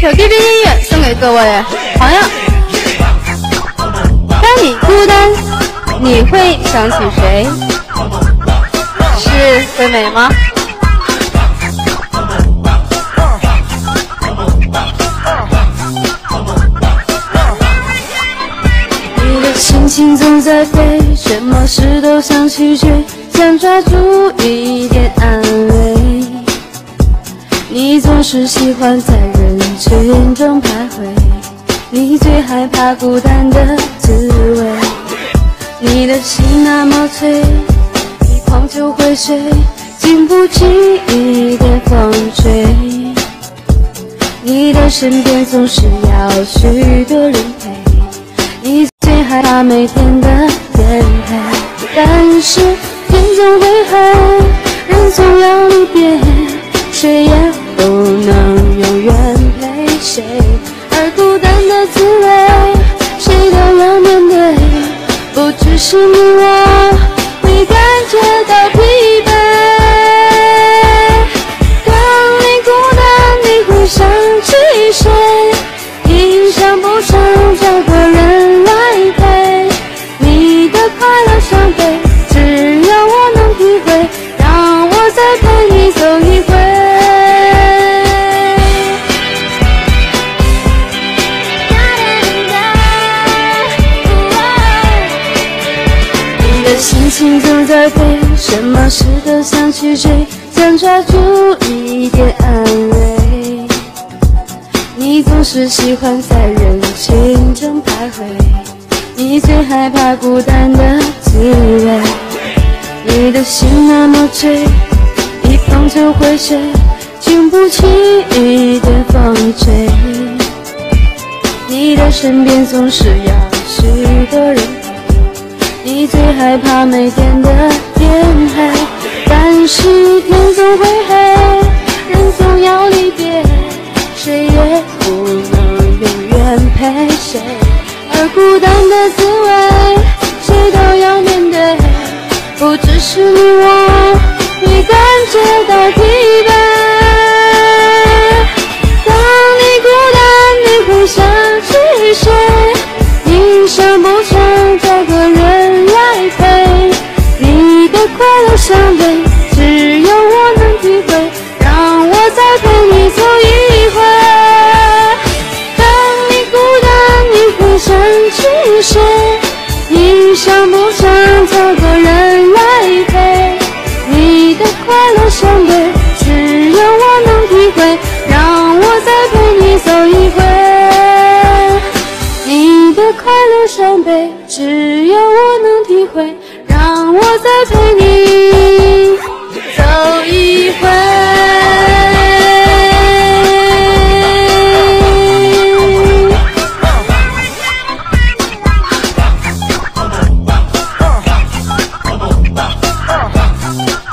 首 QQ 音乐送给各位朋友。当你孤单，你会想起谁？是惠美吗？你的心情总在飞，什么事都想去追，想抓住一点安慰。你总是喜欢在人群中徘徊，你最害怕孤单的滋味。你的心那么脆，一碰就会碎，经不起一点风吹。你的身边总是要许多人陪，你最害怕每天的天黑。但是天总会黑，是你我你感觉到心情总在飞，什么事都想去追，想抓住一点安慰。你总是喜欢在人群中徘徊，你最害怕孤单的滋味。你的心那么脆，一碰就会碎，经不起一点风吹。你的身边总是要害怕每天的天黑，但是天总会黑，人总要离别，谁也不能永远陪谁。而孤单的滋味，谁都要面对，不只是你我你感觉到想不想找个人来陪？你的快乐伤悲，只有我能体会。让我再陪你走一回。你的快乐伤悲，只有我能体会。让我再陪你 Uh.